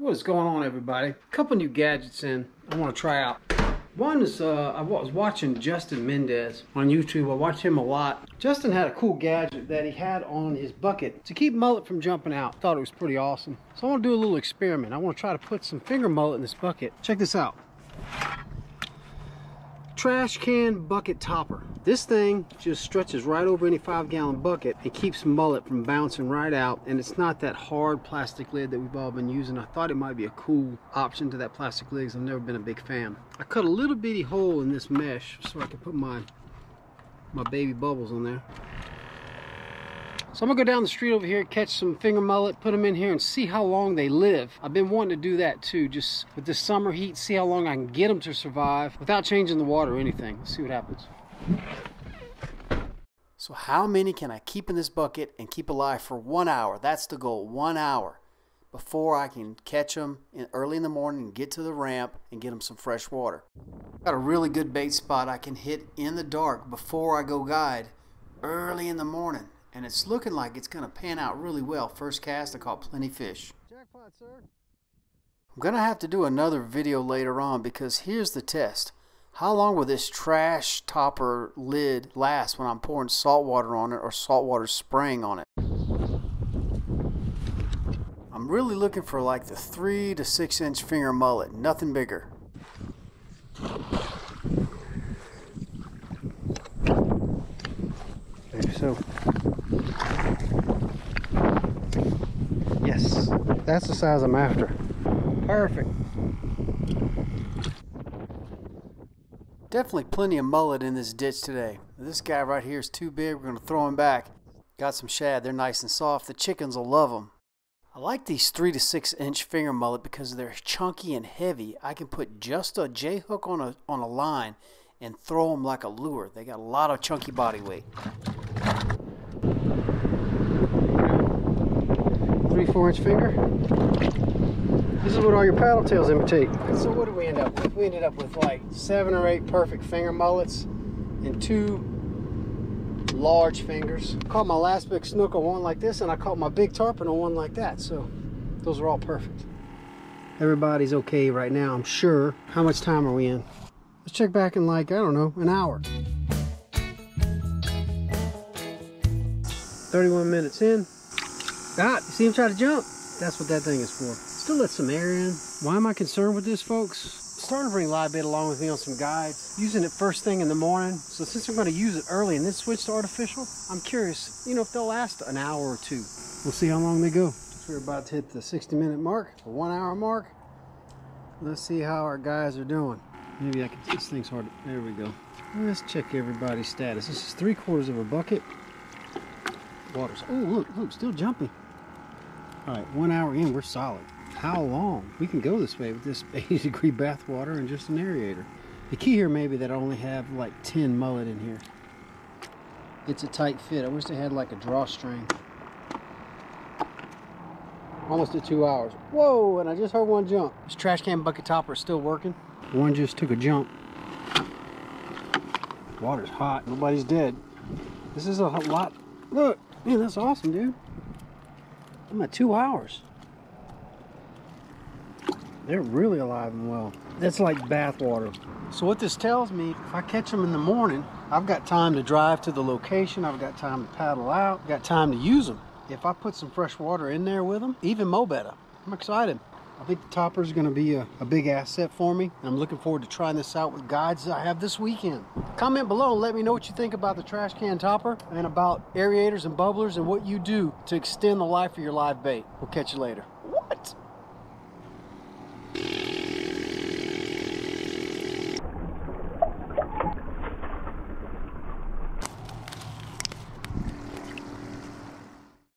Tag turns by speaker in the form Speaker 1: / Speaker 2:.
Speaker 1: What is going on, everybody? A couple new gadgets in I want to try out. One is uh, I was watching Justin Mendez on YouTube. I watch him a lot. Justin had a cool gadget that he had on his bucket to keep mullet from jumping out. Thought it was pretty awesome. So I want to do a little experiment. I want to try to put some finger mullet in this bucket. Check this out trash can bucket topper. This thing just stretches right over any five gallon bucket and keeps mullet from bouncing right out. And it's not that hard plastic lid that we've all been using. I thought it might be a cool option to that plastic lid because I've never been a big fan. I cut a little bitty hole in this mesh so I can put my, my baby bubbles on there. So I'm gonna go down the street over here, catch some finger mullet, put them in here and see how long they live. I've been wanting to do that too, just with the summer heat, see how long I can get them to survive without changing the water or anything. Let's see what happens. So how many can I keep in this bucket and keep alive for one hour? That's the goal, one hour before I can catch them in early in the morning and get to the ramp and get them some fresh water. Got a really good bait spot I can hit in the dark before I go guide early in the morning and it's looking like it's going to pan out really well. First cast, I caught plenty fish. Jackpot, sir. I'm going to have to do another video later on because here's the test. How long will this trash topper lid last when I'm pouring salt water on it or salt water spraying on it? I'm really looking for like the 3 to 6 inch finger mullet, nothing bigger. Maybe so. Yes, that's the size I'm after. Perfect. Definitely plenty of mullet in this ditch today. This guy right here is too big. We're going to throw him back. Got some shad. They're nice and soft. The chickens will love them. I like these 3 to 6 inch finger mullet because they're chunky and heavy. I can put just a J hook on a, on a line and throw them like a lure. They got a lot of chunky body weight. Three, four inch finger. This is what all your paddle tails imitate. So what did we end up with? We ended up with like seven or eight perfect finger mullets and two large fingers. Caught my last big snook on one like this and I caught my big tarpon on one like that. So those are all perfect. Everybody's okay right now, I'm sure. How much time are we in? Let's check back in like, I don't know, an hour. 31 minutes in. You see him try to jump? That's what that thing is for. Still let some air in. Why am I concerned with this, folks? Starting to bring live bait along with me on some guides. Using it first thing in the morning. So since I'm going to use it early and then switch to artificial, I'm curious, you know, if they'll last an hour or two. We'll see how long they go. We're about to hit the 60 minute mark, the one hour mark. Let's see how our guys are doing. Maybe I can, this thing's hard, there we go. Let's check everybody's status. This is three quarters of a bucket. Water's, oh look, look, still jumping. All right, one hour in, we're solid. How long? We can go this way with this 80 degree bath water and just an aerator. The key here may be that I only have like 10 mullet in here. It's a tight fit. I wish they had like a drawstring. Almost at two hours. Whoa, and I just heard one jump. This trash can bucket topper is still working. One just took a jump. Water's hot. Nobody's dead. This is a lot. Look, man, that's awesome, dude. I'm at two hours. They're really alive and well. That's like bath water. So what this tells me, if I catch them in the morning, I've got time to drive to the location. I've got time to paddle out. Got time to use them. If I put some fresh water in there with them, even more better. I'm excited. I think the topper is going to be a, a, big asset for me. I'm looking forward to trying this out with guides I have this weekend. Comment below and let me know what you think about the trash can topper and about aerators and bubblers and what you do to extend the life of your live bait. We'll catch you later. What?